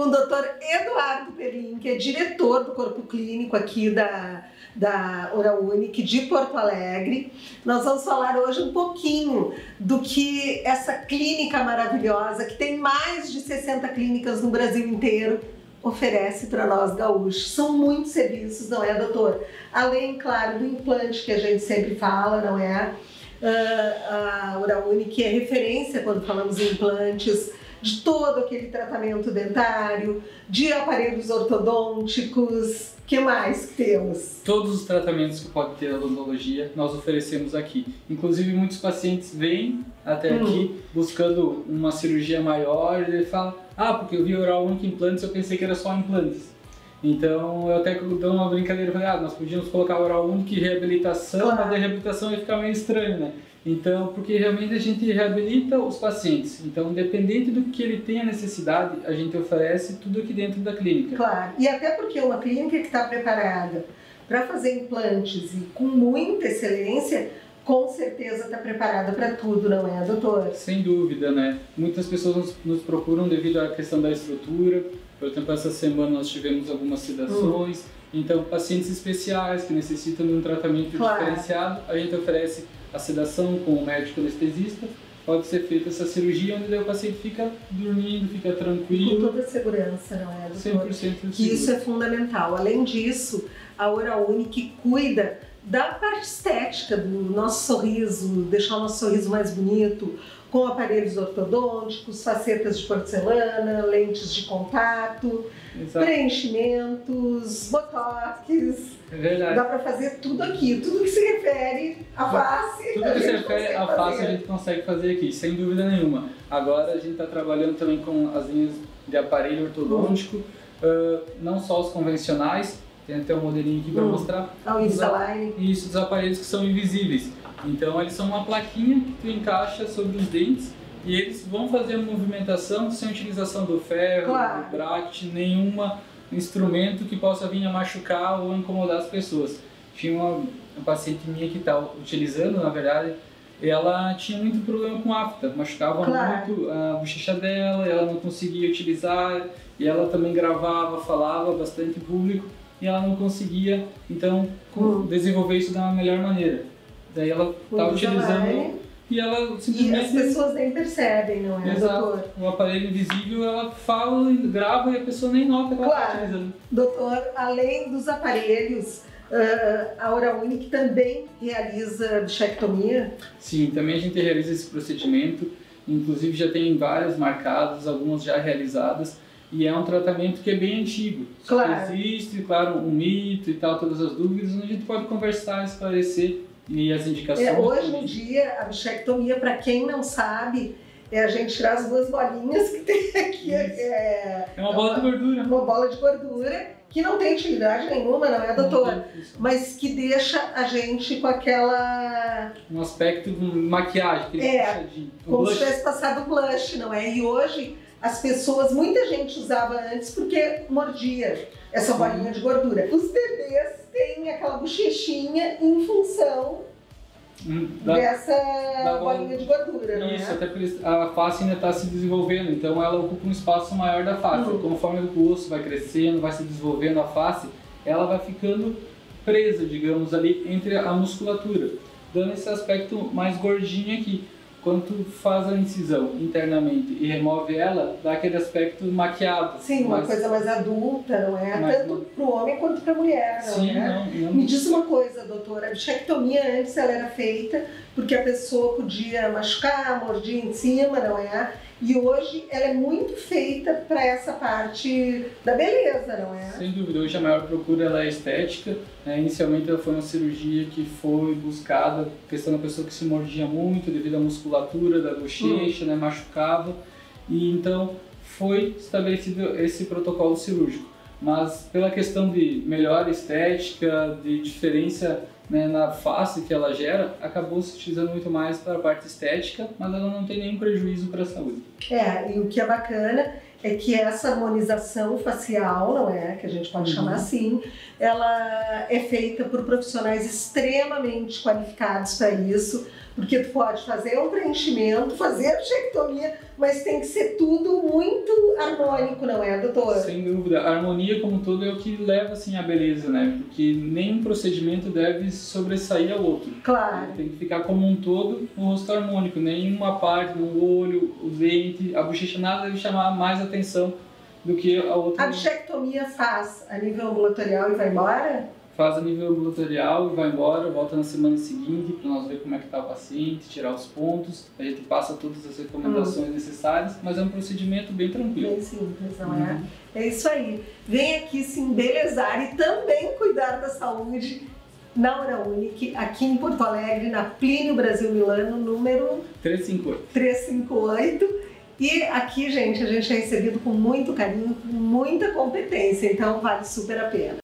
com o doutor Eduardo Perlin, que é diretor do corpo clínico aqui da, da Oral Unique de Porto Alegre. Nós vamos falar hoje um pouquinho do que essa clínica maravilhosa, que tem mais de 60 clínicas no Brasil inteiro, oferece para nós gaúchos. São muitos serviços, não é, doutor? Além, claro, do implante que a gente sempre fala, não é? Uh, a Oral Unique é referência quando falamos em implantes, de todo aquele tratamento dentário, de aparelhos ortodônticos, que mais que temos? Todos os tratamentos que pode ter a odontologia nós oferecemos aqui. Inclusive muitos pacientes vêm até hum. aqui buscando uma cirurgia maior e ele fala, ah, porque eu vi oral único implantes, eu pensei que era só implantes. Então eu até dou uma brincadeira, falei, ah, nós podíamos colocar oral único e reabilitação, claro. mas a reabilitação ia ficar meio estranho, né? Então, porque realmente a gente reabilita os pacientes. Então, independente do que ele tenha necessidade, a gente oferece tudo aqui dentro da clínica. Claro, e até porque uma clínica que está preparada para fazer implantes e com muita excelência, com certeza está preparada para tudo, não é, doutor? Sem dúvida, né? Muitas pessoas nos, nos, procuram devido à questão da estrutura. Por exemplo, essa semana nós tivemos algumas sedações. Hum. Então, pacientes especiais que necessitam de um tratamento claro. diferenciado, a gente oferece a sedação com o médico anestesista, pode ser feita essa cirurgia onde o paciente fica dormindo, fica tranquilo. Com toda a segurança, não é, doutor? 100% seguro. Que isso é fundamental. Além disso, a Oral que cuida da parte estética do nosso sorriso, deixar o nosso sorriso mais bonito, com aparelhos ortodônticos, facetas de porcelana, lentes de contato, Exato. preenchimentos, botox. É verdade. Dá para fazer tudo aqui, tudo que se refere à face. Tudo que se refere à face a gente consegue fazer aqui, sem dúvida nenhuma. Agora a gente está trabalhando também com as linhas de aparelho ortodôntico, uh, não só os convencionais, tem até um modelinho aqui para uhum. mostrar. Ah, o Invisalign. Isso, os aparelhos que são invisíveis. Então eles são uma plaquinha que tu encaixa sobre os dentes e eles vão fazer a movimentação sem utilização do ferro, claro. do bracket, nenhum instrumento que possa vir a machucar ou incomodar as pessoas. Tinha uma, paciente minha que está utilizando, na verdade, ela tinha muito problema com afta, machucava claro. muito a bochecha dela, ela não conseguia utilizar, e ela também gravava, falava bastante público, e ela não conseguia, então, hum. desenvolver isso da melhor maneira. Daí ela está utilizando e ela simplesmente... E as pessoas nem percebem, não é, Exato. doutor? O aparelho invisível, ela fala, grava e a pessoa nem nota que claro. ela está utilizando. Doutor, além dos aparelhos, Uh, a Oral Unique também realiza bichectomia? Sim, também a gente realiza esse procedimento. Inclusive já tem várias marcadas, algumas já realizadas. E é um tratamento que é bem antigo. Claro. Existe, claro, um mito e tal, todas as dúvidas, a gente pode conversar, esclarecer e as indicações. É, hoje em dia, a bichectomia, para quem não sabe, é a gente tirar as duas bolinhas que tem aqui. É, é uma bola de gordura. Uma bola de gordura que não tem utilidade nenhuma, não é, doutor? Mas que deixa a gente com aquela. Um aspecto de maquiagem, é, como blush. se tivesse passado blush, não é? E hoje as pessoas, muita gente usava antes porque mordia essa bolinha de gordura. Os bebês têm aquela bochechinha em função hum, da, dessa da bolinha de gordura, não Isso, é? até porque a face ainda está se desenvolvendo, então ela ocupa um espaço maior da face. Uhum. Conforme o osso vai crescendo, vai se desenvolvendo a face, ela vai ficando presa, digamos, ali entre a musculatura, dando esse aspecto mais gordinho aqui quando tu faz a incisão internamente e remove ela, dá aquele aspecto maquiado. Sim, uma coisa mais adulta, não é? Mais Tanto para o homem quanto para a mulher, não Sim, é? Não, não Me diz uma coisa, doutora, a bichectomia antes ela era feita porque a pessoa podia machucar, mordia em cima, não é? E hoje ela é muito feita para essa parte da beleza, não é? Sem dúvida. Hoje a maior procura ela é estética. Né? Inicialmente ela foi uma cirurgia que foi buscada, questão da pessoa que se mordia muito devido à musculatura da bochecha, hum. né? machucava. E então foi estabelecido esse protocolo cirúrgico. Mas pela questão de melhor estética, de diferença né, na face que ela gera, acabou se utilizando muito mais para a parte estética, mas ela não tem nenhum prejuízo para a saúde. É, e o que é bacana é que essa harmonização facial, não é, que a gente pode uhum. chamar assim, ela é feita por profissionais extremamente qualificados para isso, porque tu pode fazer um preenchimento, fazer a bichectomia, mas tem que ser tudo muito harmônico, não é, doutor? Sem dúvida. A harmonia como todo é o que leva assim a beleza, né? Porque nenhum procedimento deve sobressair ao outro. Claro. Tem que ficar como um todo o rosto harmônico, nenhuma parte, o olho, o dente, a bochecha nada deve chamar mais atenção do que a outra. A bichectomia faz a nível ambulatorial e vai embora? Faz a nível ambulatorial e vai embora, volta na semana seguinte para nós ver como é que está o paciente, tirar os pontos, a gente passa todas as recomendações hum. necessárias, mas é um procedimento bem tranquilo. Bem simples, não é? Uhum. É isso aí. Vem aqui se embelezar e também cuidar da saúde na Hora Unique, aqui em Porto Alegre, na Plínio Brasil Milano, número 358. 358. E aqui, gente, a gente é recebido com muito carinho, com muita competência, então vale super a pena.